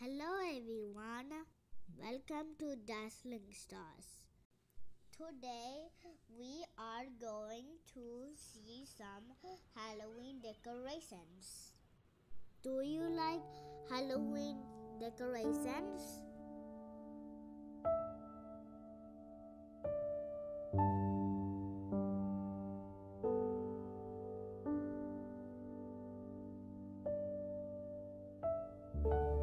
Hello everyone, welcome to Dazzling Stars. Today we are going to see some Halloween decorations. Do you like Halloween decorations? fun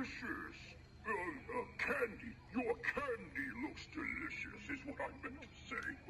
delicious. Uh, uh, candy. Your candy looks delicious, is what I meant to say.